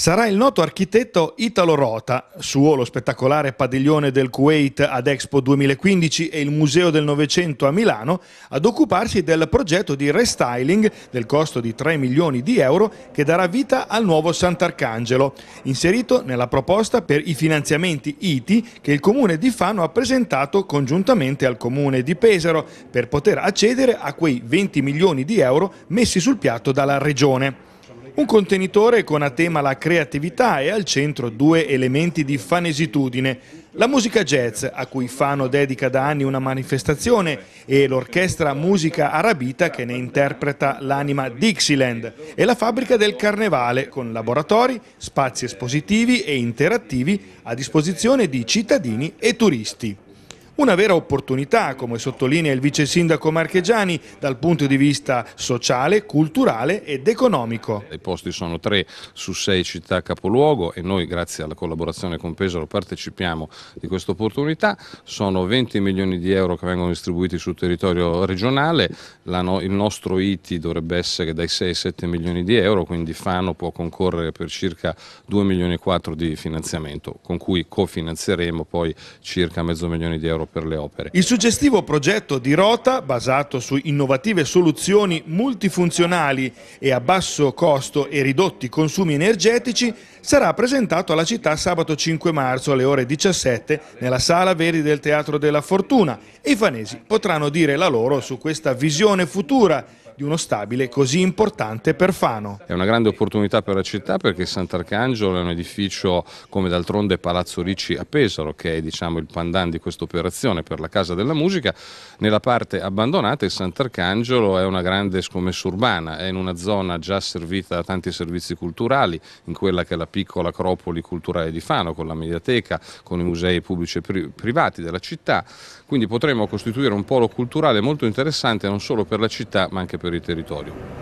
Sarà il noto architetto Italo Rota, suo lo spettacolare padiglione del Kuwait ad Expo 2015 e il Museo del Novecento a Milano, ad occuparsi del progetto di restyling del costo di 3 milioni di euro che darà vita al nuovo Sant'Arcangelo, inserito nella proposta per i finanziamenti ITI che il Comune di Fano ha presentato congiuntamente al Comune di Pesaro per poter accedere a quei 20 milioni di euro messi sul piatto dalla Regione. Un contenitore con a tema la creatività e al centro due elementi di fanesitudine. La musica jazz, a cui Fano dedica da anni una manifestazione, e l'orchestra Musica Arabita che ne interpreta l'anima Dixieland, e la fabbrica del Carnevale, con laboratori, spazi espositivi e interattivi a disposizione di cittadini e turisti. Una vera opportunità, come sottolinea il vice sindaco Marchegiani, dal punto di vista sociale, culturale ed economico. I posti sono tre su sei città capoluogo e noi grazie alla collaborazione con Pesaro partecipiamo di questa opportunità. Sono 20 milioni di euro che vengono distribuiti sul territorio regionale, il nostro ITI dovrebbe essere dai 6 ai 7 milioni di euro, quindi Fano può concorrere per circa 2 milioni e 4 di finanziamento, con cui cofinanzieremo poi circa mezzo milione di euro per le opere. Il suggestivo progetto di Rota, basato su innovative soluzioni multifunzionali e a basso costo e ridotti consumi energetici, sarà presentato alla città sabato 5 marzo alle ore 17 nella Sala Veri del Teatro della Fortuna e i fanesi potranno dire la loro su questa visione futura di uno stabile così importante per Fano. È una grande opportunità per la città perché Sant'Arcangelo è un edificio come d'altronde Palazzo Ricci a Pesaro che è diciamo, il pandan di questa operazione per la Casa della Musica. Nella parte abbandonata il Sant'Arcangelo è una grande scommessa urbana, è in una zona già servita da tanti servizi culturali, in quella che è la piccola acropoli culturale di Fano con la mediateca, con i musei pubblici e privati della città, quindi potremo costituire un polo culturale molto interessante non solo per la città ma anche per il territorio.